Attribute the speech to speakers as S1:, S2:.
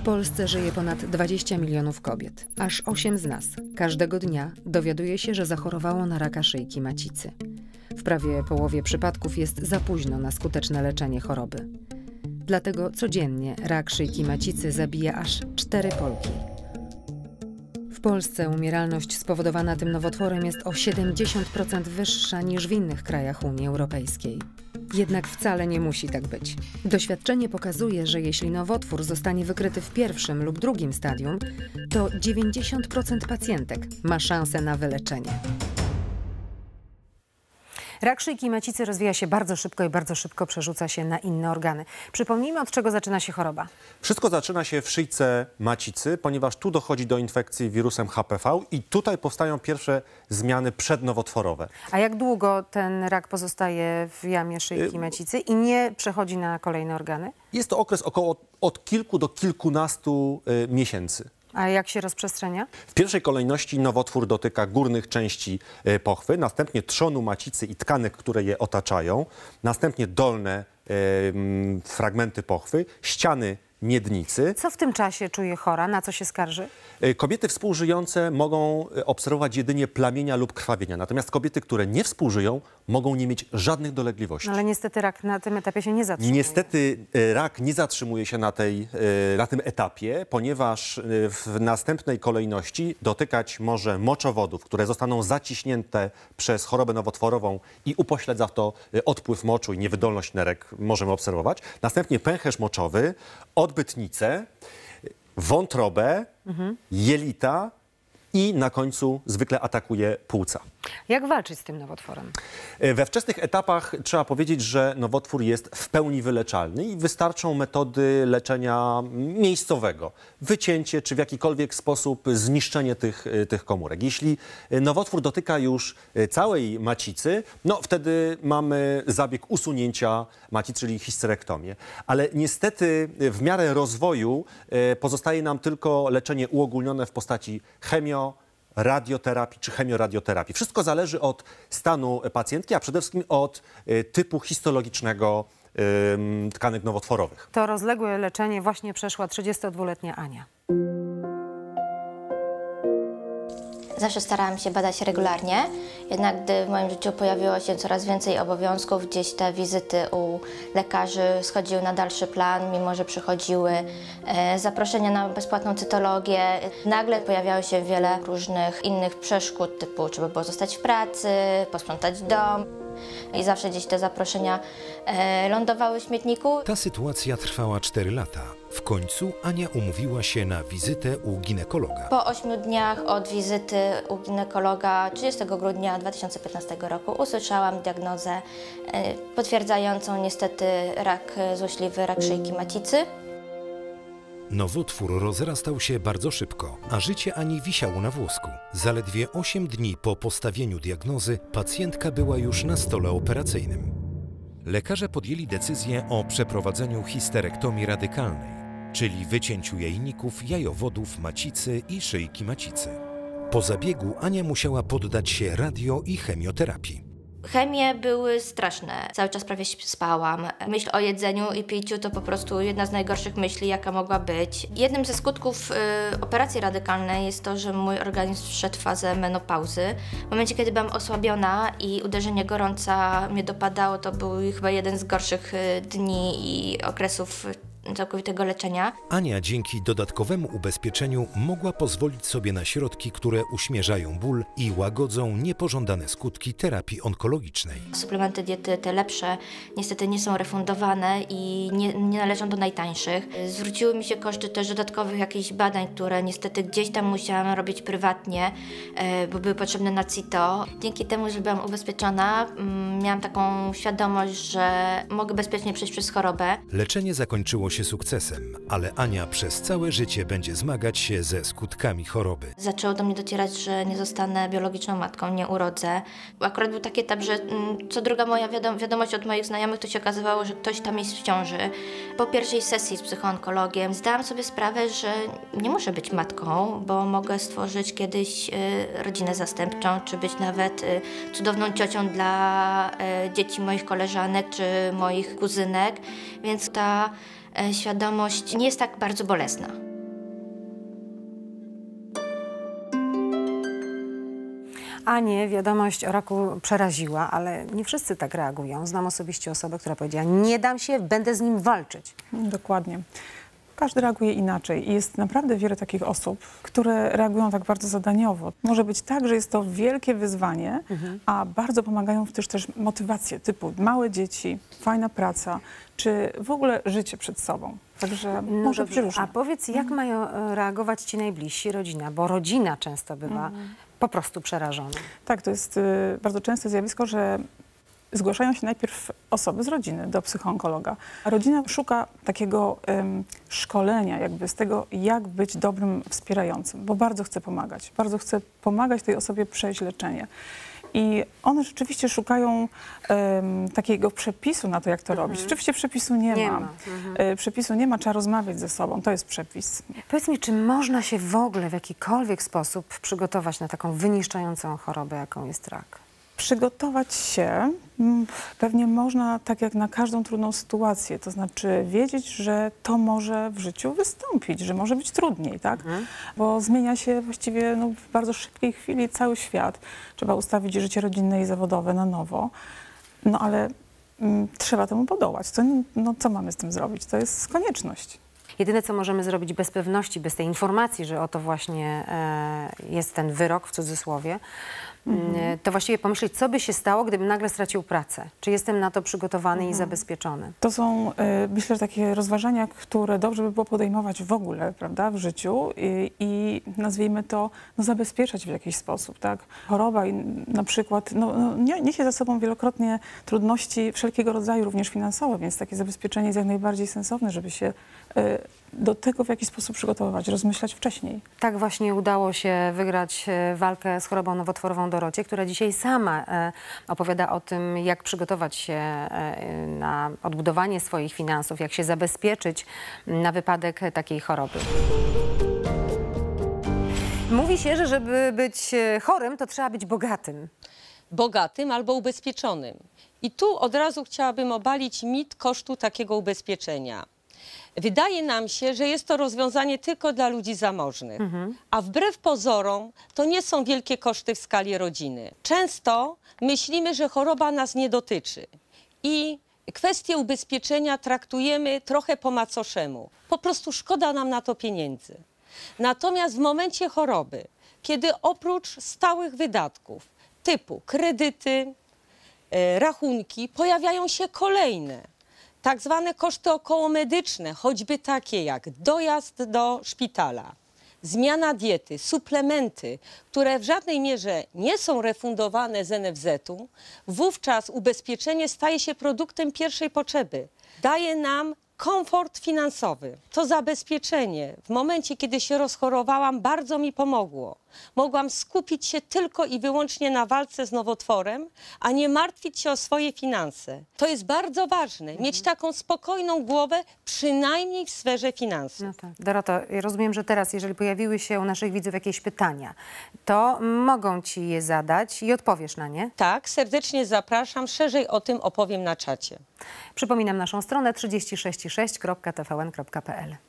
S1: W Polsce żyje ponad 20 milionów kobiet. Aż 8 z nas każdego dnia dowiaduje się, że zachorowało na raka szyjki macicy. W prawie połowie przypadków jest za późno na skuteczne leczenie choroby. Dlatego codziennie rak szyjki macicy zabija aż 4 Polki. W Polsce umieralność spowodowana tym nowotworem jest o 70% wyższa niż w innych krajach Unii Europejskiej. Jednak wcale nie musi tak być. Doświadczenie pokazuje, że jeśli nowotwór zostanie wykryty w pierwszym lub drugim stadium, to 90% pacjentek ma szansę na wyleczenie. Rak szyjki macicy rozwija się bardzo szybko i bardzo szybko przerzuca się na inne organy. Przypomnijmy, od czego zaczyna się choroba.
S2: Wszystko zaczyna się w szyjce macicy, ponieważ tu dochodzi do infekcji wirusem HPV i tutaj powstają pierwsze zmiany przednowotworowe.
S1: A jak długo ten rak pozostaje w jamie szyjki
S2: Y,
S1: macicy i nie przechodzi na kolejne organy?
S2: Jest to okres około od kilku do kilkunastu y, miesięcy.
S1: A jak się rozprzestrzenia?
S2: W pierwszej kolejności nowotwór dotyka górnych części e, pochwy, następnie trzonu macicy i tkanek, które je otaczają, następnie dolne e, fragmenty pochwy, ściany miednicy.
S1: Co w tym czasie czuje chora? Na co się skarży?
S2: E, Kobiety współżyjące mogą e, obserwować jedynie plamienia lub krwawienia, natomiast kobiety, które nie współżyją, mogą nie mieć żadnych dolegliwości.
S1: No ale niestety rak na tym etapie się nie zatrzymuje.
S2: Niestety e, rak nie zatrzymuje się na, tej, na tym etapie, ponieważ w następnej kolejności dotykać może moczowodów, które zostaną zaciśnięte przez chorobę nowotworową i upośledza to odpływ moczu i niewydolność nerek możemy obserwować. Następnie pęcherz moczowy, odbytnicę, wątrobę, jelita i na końcu zwykle atakuje płuca.
S1: Jak walczyć z tym nowotworem?
S2: E, We wczesnych etapach trzeba powiedzieć, że nowotwór jest w pełni wyleczalny i wystarczą metody leczenia miejscowego. Wycięcie czy w jakikolwiek sposób zniszczenie tych, e, tych komórek. Jeśli e, nowotwór dotyka już całej macicy, no wtedy mamy zabieg usunięcia macicy, czyli histerektomię. Ale niestety w miarę rozwoju pozostaje nam tylko leczenie uogólnione w postaci chemio, radioterapii czy chemioradioterapii. Wszystko zależy od stanu pacjentki, a przede wszystkim od e, typu histologicznego tkanek nowotworowych.
S1: To rozległe leczenie właśnie przeszła 32-letnia Ania.
S3: Zawsze starałam się badać regularnie, jednak gdy w moim życiu pojawiło się coraz więcej obowiązków, gdzieś te wizyty u lekarzy schodziły na dalszy plan, mimo że przychodziły e, zaproszenia na bezpłatną cytologię. Nagle pojawiało się wiele różnych innych przeszkód, typu trzeba było zostać w pracy, posprzątać dom. I zawsze gdzieś te zaproszenia e, lądowały w śmietniku.
S4: Ta sytuacja trwała 4 lata. W końcu Ania umówiła się na wizytę u ginekologa.
S3: Po ośmiu dniach od wizyty u ginekologa 30 grudnia 2015 roku usłyszałam diagnozę e, potwierdzającą niestety rak e, złośliwy, rak szyjki macicy.
S4: Nowotwór rozrastał się bardzo szybko, a życie Ani wisiało na włosku. Zaledwie 8 dni po postawieniu diagnozy pacjentka była już na stole operacyjnym. Lekarze podjęli decyzję o przeprowadzeniu histerektomii radykalnej, czyli wycięciu jajników, jajowodów, macicy i szyjki macicy. Po zabiegu Ania musiała poddać się radio i chemioterapii.
S3: Chemie były straszne. Cały czas prawie spałam. Myśl o jedzeniu i piciu to po prostu jedna z najgorszych myśli, jaka mogła być. Jednym ze skutków y, operacji radykalnej jest to, że mój organizm wszedł w fazę menopauzy. W momencie, kiedy byłam osłabiona i uderzenie gorąca mnie dopadało, to był chyba jeden z gorszych y, dni i okresów całkowitego leczenia.
S4: Ania dzięki dodatkowemu ubezpieczeniu mogła pozwolić sobie na środki, które uśmierzają ból i łagodzą niepożądane skutki terapii onkologicznej.
S3: Suplementy diety, te lepsze, niestety nie są refundowane i nie, nie należą do najtańszych. Zwróciły mi się koszty też dodatkowych jakichś badań, które niestety gdzieś tam musiałam robić prywatnie, e, bo były potrzebne na CITO. Dzięki temu, że byłam ubezpieczona, mm, miałam taką świadomość, że mogę bezpiecznie przejść przez chorobę.
S4: Leczenie zakończyło się sukcesem, ale Ania przez całe życie będzie zmagać się ze skutkami choroby.
S3: Zaczęło do mnie docierać, że nie zostanę biologiczną matką, nie urodzę. Akurat był taki etap, że mm, co druga moja wiadom wiadomość od moich znajomych, to się okazywało, że ktoś tam jest w ciąży. Po pierwszej sesji z psychoonkologiem zdałam sobie sprawę, że nie muszę być matką, bo mogę stworzyć kiedyś y, rodzinę zastępczą, czy być nawet y, cudowną ciocią dla y, dzieci moich koleżanek, czy moich kuzynek. Więc ta E, świadomość nie jest tak bardzo bolesna.
S1: A nie, wiadomość o raku przeraziła, ale nie wszyscy tak reagują. Znam osobiście osobę, która powiedziała, nie dam się, będę z nim walczyć.
S5: Dokładnie. Każdy reaguje inaczej i jest naprawdę wiele takich osób, które reagują tak bardzo zadaniowo. Może być tak, że jest to wielkie wyzwanie, a bardzo pomagają też też motywacje typu małe dzieci, fajna praca, czy w ogóle życie przed sobą. Także
S1: No
S5: może
S1: dobrze. A powiedz, jak mają e, reagować ci najbliżsi, rodzina? Bo rodzina często bywa po prostu przerażona.
S5: Tak, to jest y, bardzo częste zjawisko, że zgłaszają się najpierw osoby z rodziny do psychoonkologa, a rodzina szuka takiego szkolenia jakby z tego, jak być dobrym wspierającym, bo bardzo chce pomagać, bardzo chce pomagać tej osobie przejść leczenie. I one rzeczywiście szukają em, takiego przepisu na to, jak to robić. Oczywiście przepisu nie,
S1: Nie
S5: ma.
S1: ma,
S5: E, Przepisu nie ma, trzeba rozmawiać ze sobą, to jest przepis.
S1: Powiedz mi, czy można się w ogóle w jakikolwiek sposób przygotować na taką wyniszczającą chorobę, jaką jest rak?
S5: Przygotować się mm, pewnie można tak jak na każdą trudną sytuację, to znaczy wiedzieć, że to może w życiu wystąpić, że może być trudniej, tak? Bo zmienia się właściwie no, w bardzo szybkiej chwili cały świat. Trzeba ustawić życie rodzinne i zawodowe na nowo, no ale mm, trzeba temu podołać. Co, no, co mamy z tym zrobić? To jest konieczność.
S1: Jedyne, co możemy zrobić bez pewności, bez tej informacji, że oto właśnie e, jest ten wyrok w cudzysłowie, e, to właściwie pomyśleć, co by się stało, gdybym nagle stracił pracę. Czy jestem na to przygotowany i zabezpieczony?
S5: To są, e, myślę, że takie rozważania, które dobrze by było podejmować w ogóle, prawda, w życiu i, i nazwijmy to, no, zabezpieczać w jakiś sposób, tak. Choroba i na przykład, no, no, nie- niesie za sobą wielokrotnie trudności wszelkiego rodzaju, również finansowe, więc takie zabezpieczenie jest jak najbardziej sensowne, żeby się e, do tego w jakiś sposób przygotowywać, rozmyślać wcześniej.
S1: Tak właśnie udało się wygrać e, walkę z chorobą nowotworową Dorocie, która dzisiaj sama e, opowiada o tym, jak przygotować się e, na odbudowanie swoich finansów, jak się zabezpieczyć na wypadek takiej choroby. Mówi się, że żeby być chorym, to trzeba być bogatym.
S6: bogatym albo ubezpieczonym. I tu od razu chciałabym obalić mit kosztu takiego ubezpieczenia. Wydaje nam się, że jest to rozwiązanie tylko dla ludzi zamożnych, a wbrew pozorom to nie są wielkie koszty w skali rodziny. Często myślimy, że choroba nas nie dotyczy i kwestię ubezpieczenia traktujemy trochę po macoszemu. Po prostu szkoda nam na to pieniędzy. Natomiast w momencie choroby, kiedy oprócz stałych wydatków typu kredyty, e, rachunki, pojawiają się kolejne, tak zwane koszty okołomedyczne, choćby takie jak dojazd do szpitala, zmiana diety, suplementy, które w żadnej mierze nie są refundowane z NFZ-u, wówczas ubezpieczenie staje się produktem pierwszej potrzeby. Daje nam komfort finansowy. To zabezpieczenie w momencie, kiedy się rozchorowałam, bardzo mi pomogło. Mogłam skupić się tylko i wyłącznie na walce z nowotworem, a nie martwić się o swoje finanse. To jest bardzo ważne, mieć taką spokojną głowę, przynajmniej w sferze finansów.
S1: No tak. Doroto, ja rozumiem, że teraz, jeżeli pojawiły się u naszych widzów jakieś pytania, to mogą ci je zadać i odpowiesz na nie.
S6: Tak, serdecznie zapraszam, szerzej o tym opowiem na czacie.
S1: Przypominam naszą stronę 366.tvn.pl.